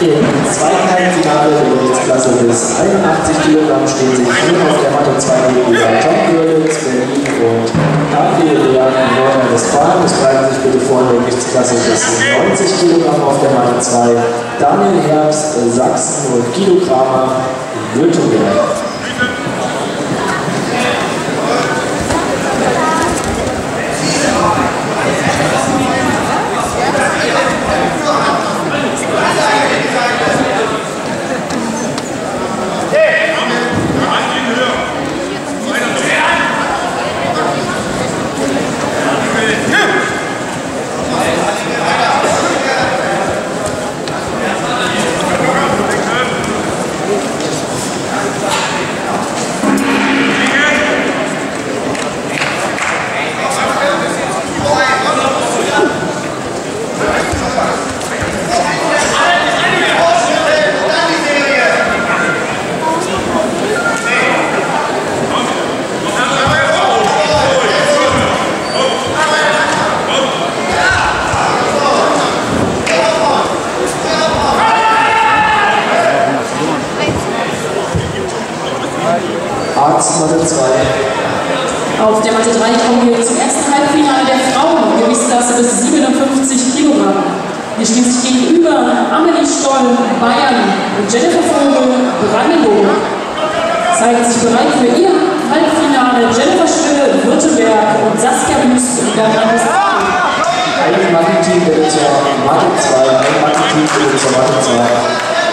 Im zweiten Halbfinale der Gewichtsklasse bis 81 Kilogramm stehen sich nun auf der Matte zwei Gegenüber Tom Görlitz, Berlin und Gabriel Leon in Nordrhein-Westfalen. Es bleiben sich bitte vor der Gewichtsklasse bis 90 Kilogramm auf der Matte 2 Daniel Herbst, Sachsen und Guido Kramer, Württemberg. Arzt Matte 2. Auf der Matte 3 kommen wir zum ersten Halbfinale der Frauen, Gewichtsklasse bis 57 Kilogramm. Hier stehen sich gegenüber Amelie Stoll, Bayern und Jennifer Vogel, Brandenburg. Zeigen sich bereit für ihr Halbfinale Jennifer Stille, Württemberg und Saskia Büst, Nordrhein-Westfalen. Ein Mathe-Team bitte zur Mathe 2, ein Mathe-Team bitte zur Mathe 2.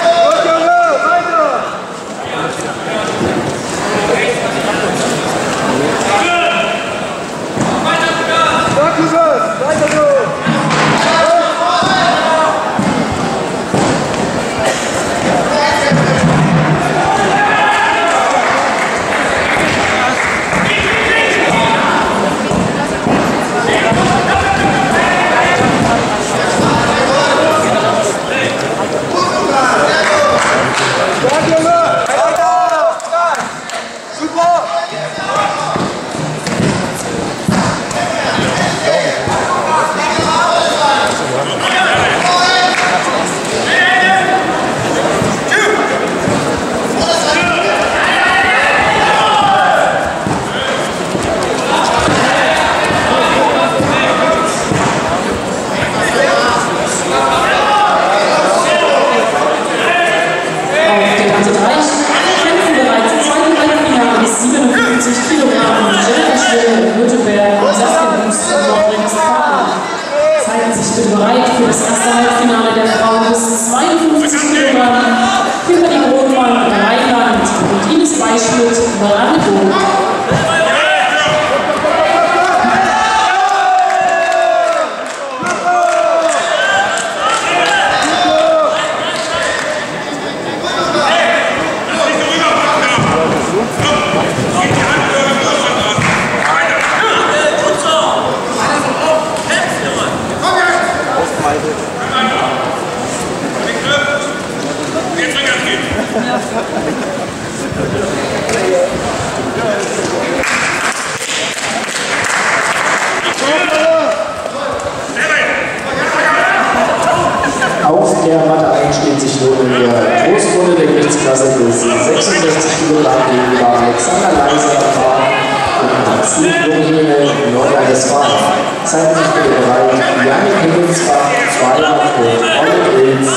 für das erste Halbfinale der Frauen bis 52 Kilogramm. Kimberly Rothmann, Rheinland und Ines Beischmidt, Brandenburg. Gewichtsklasse bis 66 Kilogramm gegenüber Alexander Leiser, Fahren und Steve Lohene, Nordrhein-Westfalen. Zeigen sich bitte bereit Janik Himmelsbach, Zweier und Oliver Ilz,